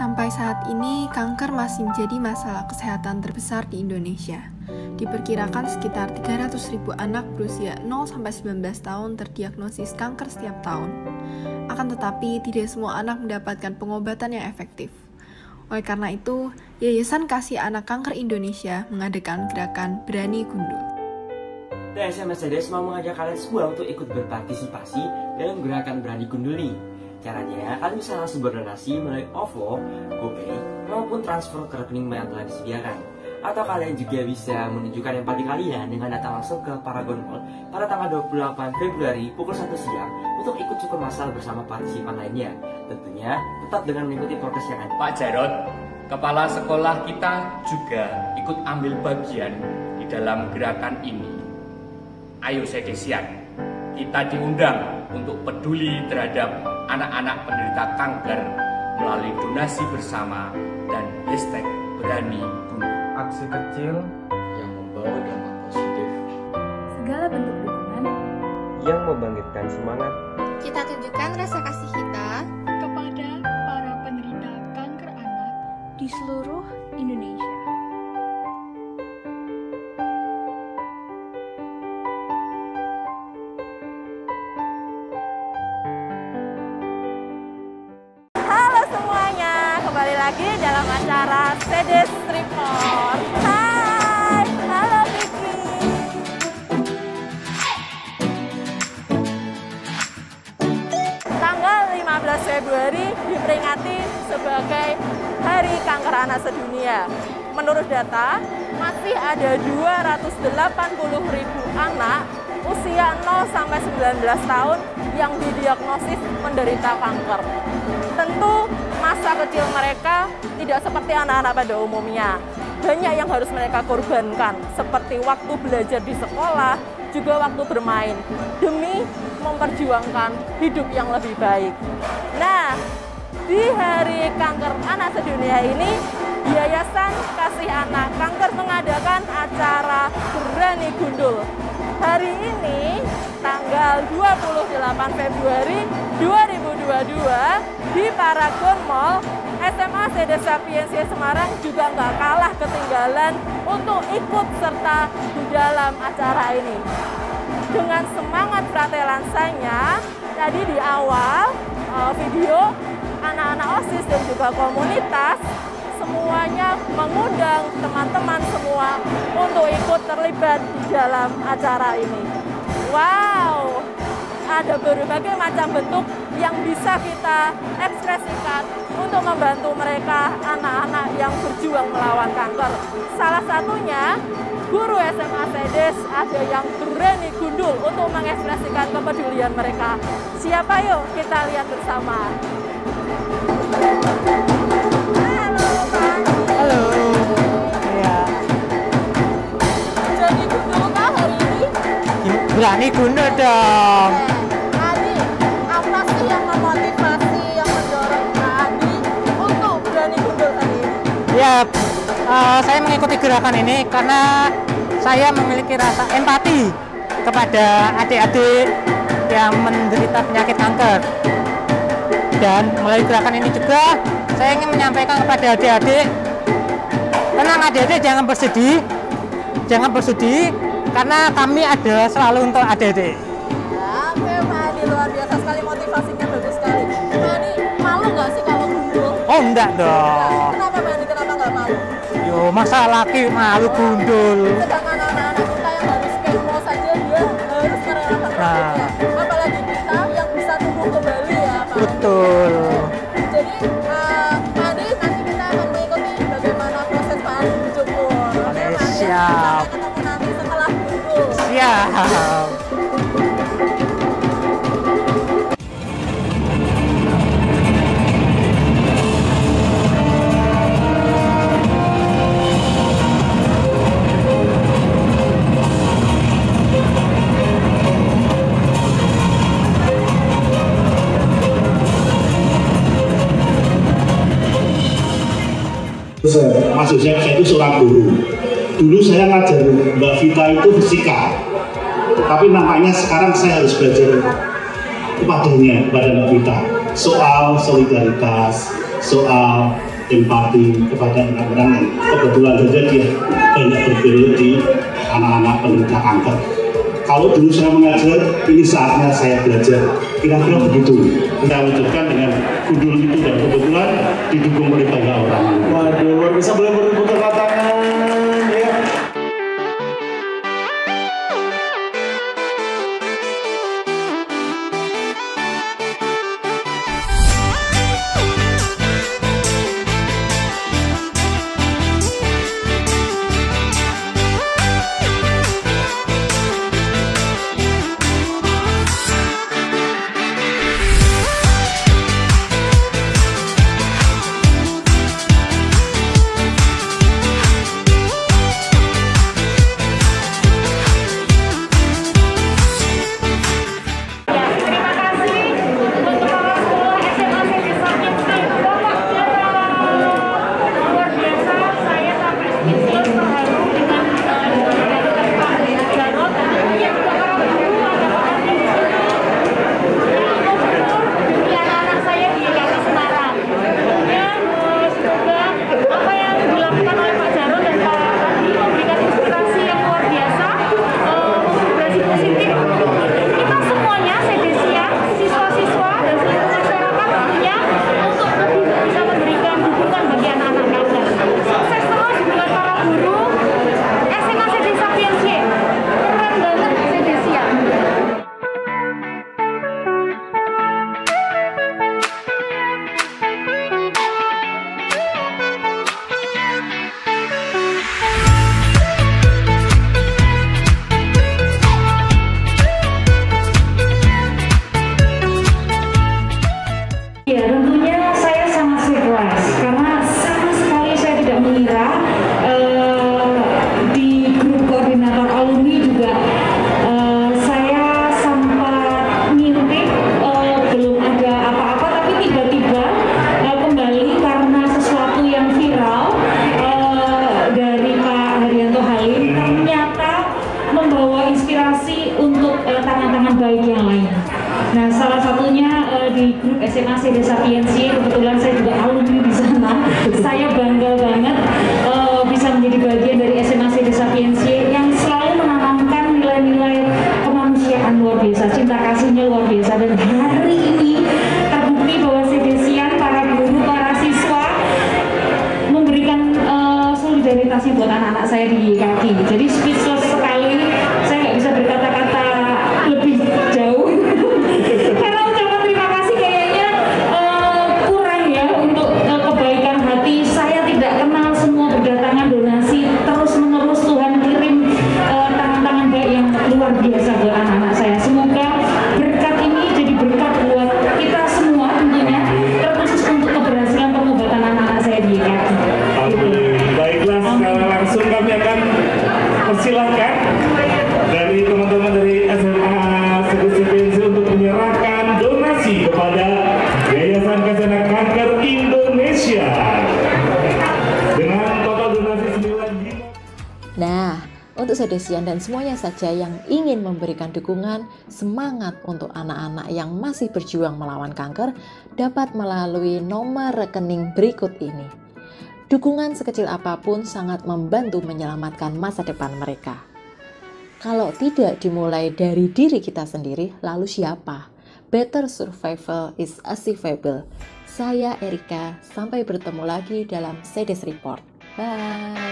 Sampai saat ini, kanker masih menjadi masalah kesehatan terbesar di Indonesia. Diperkirakan sekitar 300 ribu anak berusia 0-19 tahun terdiagnosis kanker setiap tahun. Akan tetapi, tidak semua anak mendapatkan pengobatan yang efektif. Oleh karena itu, Yayasan Kasih Anak Kanker Indonesia mengadakan gerakan Berani Gundul. TSM Mercedes mau mengajak kalian semua untuk ikut berpartisipasi dalam gerakan Berani Gundul ini. Caranya, kalian bisa langsung berdonasi melalui OVO, GoPay, maupun transfer ke rekening yang telah disediakan. Atau kalian juga bisa menunjukkan empati kalian dengan datang langsung ke Paragon Mall pada tanggal 28 Februari pukul 1 siang untuk ikut cukur masal bersama partisipan lainnya. Tentunya tetap dengan mengikuti prokes yang ada. Pak Jarot, kepala sekolah kita juga ikut ambil bagian di dalam gerakan ini. Ayo Sedesian, kita diundang untuk peduli terhadap anak-anak penderita kanker melalui donasi bersama dan hashtag berani bunuh. Aksi kecil yang membawa dampak positif. Segala bentuk dukungan yang membangkitkan semangat. Kita tunjukkan rasa kasih kita kepada para penderita kanker anak di seluruh Indonesia. Lagi dalam acara Sedes Report. Hai, halo Vicky. Tanggal 15 Februari diperingati sebagai Hari Kanker Anak Sedunia. Menurut data, masih ada 280 ribu anak usia 0 sampai 19 tahun yang didiagnosis menderita kanker. Tentu masa kecil mereka tidak seperti anak-anak pada umumnya. Banyak yang harus mereka korbankan, seperti waktu belajar di sekolah, juga waktu bermain, demi memperjuangkan hidup yang lebih baik. Nah, di Hari Kanker Anak Sedunia ini, Yayasan Kasih Anak Kanker mengadakan acara Berani Gundul. Hari ini, tanggal 28 Februari 2022, di Paragon Mall, SMA Sede Sapiensia Semarang juga nggak kalah ketinggalan untuk ikut serta di dalam acara ini. Dengan semangat pratelansanya, tadi di awal uh, video anak-anak OSIS dan juga komunitas semuanya mengundang teman-teman semua untuk ikut terlibat di dalam acara ini. Wow, ada berbagai macam bentuk yang bisa kita ekspresikan untuk membantu mereka anak-anak yang berjuang melawan kanker. Salah satunya guru SMA Sedes ada yang berani gundul untuk mengekspresikan kepedulian mereka. Siapa yuk kita lihat bersama. Halo Pak. Halo. Iya. Jadi gundul kah hari ini? Berani gundul dong. Ya, eh, saya mengikuti gerakan ini karena saya memiliki rasa empati kepada adik-adik yang menderita penyakit kanker. Dan melalui gerakan ini juga saya ingin menyampaikan kepada adik-adik, tenang adik-adik jangan bersedih, jangan bersedih karena kami ada selalu untuk adik-adik. Ya, oke Pak Adi luar biasa sekali motivasinya bagus sekali. Pak Adi malu nggak sih kalau gundul? Oh enggak dong. Kenapa? Yo, masa laki malu gundul. Sedangkan anak-anak kita yang harus kemo saja dia harus merelakan Nah. Apalagi kita yang bisa tumbuh kembali ya Pak. Betul. Masuk saya, itu seorang guru dulu saya ngajar Mbak Vita itu fisika tapi nampaknya sekarang saya harus belajar kepadanya kepada Mbak Vita soal solidaritas soal empati kepada orang-orang yang kebetulan saja dia banyak bergerak di anak-anak penderita kanker. Kalau dulu saya mengajar, ini saatnya saya belajar. Kira-kira begitu. Kita wujudkan dengan gundul itu dan kebetulan didukung oleh banyak orang. Waduh, luar biasa boleh beri tepuk SMA CD Sapiensi, kebetulan saya juga alumni di sana. saya bangga banget eh, bisa menjadi bagian dari SMA CD Sapiensi yang selalu menanamkan nilai-nilai kemanusiaan luar biasa, cinta kasihnya luar biasa. Dan hari ini terbukti bahwa Sedesian, para guru, para siswa memberikan eh, solidaritasnya buat anak-anak saya di donasi terus menerus Tuhan kirim eh, tangan-tangan baik yang luar biasa untuk Sedesian dan semuanya saja yang ingin memberikan dukungan semangat untuk anak-anak yang masih berjuang melawan kanker dapat melalui nomor rekening berikut ini. Dukungan sekecil apa pun sangat membantu menyelamatkan masa depan mereka. Kalau tidak dimulai dari diri kita sendiri, lalu siapa? Better survival is achievable. Saya Erika, sampai bertemu lagi dalam Sedes Report. Bye.